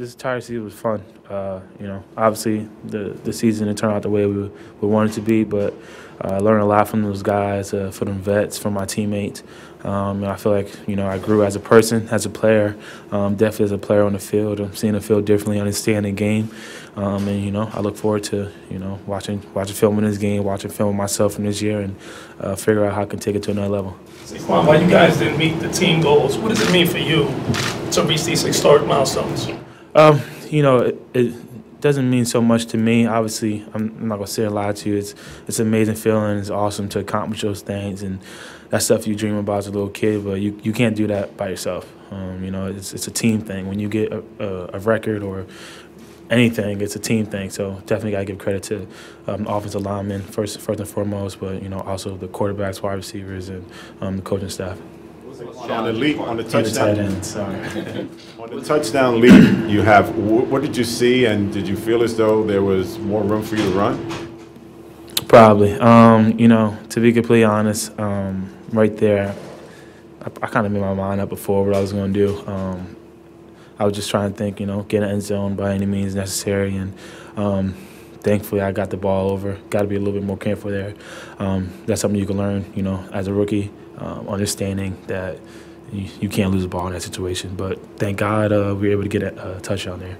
this entire season was fun. Uh, you know, obviously the the season didn't turn out the way we, we wanted it to be, but uh, I learned a lot from those guys, uh, from them vets, from my teammates. Um, and I feel like you know I grew as a person, as a player, um, definitely as a player on the field. I'm seeing the field differently, understanding the game, um, and you know I look forward to you know watching watching film in this game, watching film myself from this year, and uh, figure out how I can take it to another level. Saquon, while you guys didn't meet the team goals, what does it mean for you to reach these historic milestones? Um, you know, it, it doesn't mean so much to me. Obviously, I'm, I'm not gonna say a lie to you. It's it's an amazing feeling. It's awesome to accomplish those things, and that stuff you dream about as a little kid. But you, you can't do that by yourself. Um, you know, it's it's a team thing. When you get a, a, a record or anything, it's a team thing. So definitely gotta give credit to um, offensive linemen first first and foremost, but you know also the quarterbacks, wide receivers, and um, the coaching staff. On the leap, on the touchdown, end, sorry. on the touchdown leap, you have. What did you see, and did you feel as though there was more room for you to run? Probably. Um, you know, to be completely honest, um, right there, I, I kind of made my mind up before what I was going to do. Um, I was just trying to think, you know, get an end zone by any means necessary, and um, thankfully I got the ball over. Got to be a little bit more careful there. Um, that's something you can learn, you know, as a rookie, um, understanding that you, you can't lose the ball in that situation. But thank God uh, we were able to get a, a touchdown there.